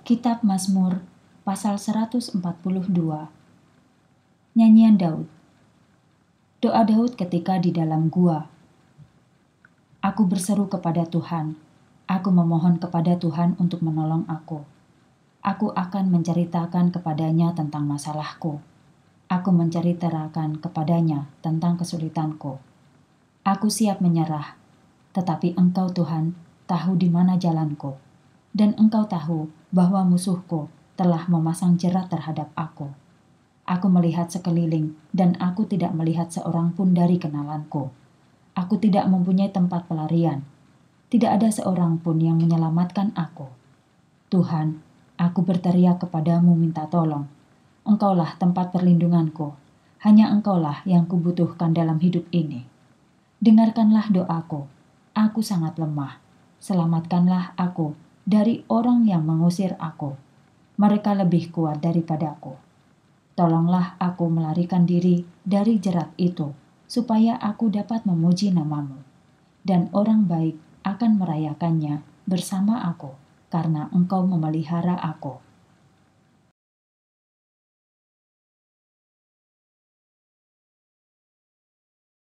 Kitab Mazmur pasal 142 Nyanyian Daud Doa Daud ketika di dalam gua Aku berseru kepada Tuhan, aku memohon kepada Tuhan untuk menolong aku. Aku akan menceritakan kepadanya tentang masalahku. Aku menceritakan kepadanya tentang kesulitanku. Aku siap menyerah, tetapi Engkau Tuhan tahu di mana jalanku, dan Engkau tahu bahwa musuhku telah memasang jerat terhadap aku. Aku melihat sekeliling, dan aku tidak melihat seorang pun dari kenalanku. Aku tidak mempunyai tempat pelarian. Tidak ada seorang pun yang menyelamatkan aku. Tuhan, aku berteriak kepadamu minta tolong. Engkaulah tempat perlindunganku. Hanya engkaulah yang kubutuhkan dalam hidup ini. Dengarkanlah doaku. Aku sangat lemah. Selamatkanlah aku dari orang yang mengusir aku. Mereka lebih kuat daripadaku. Tolonglah aku melarikan diri dari jerat itu supaya aku dapat memuji namamu. Dan orang baik akan merayakannya bersama aku, karena engkau memelihara aku.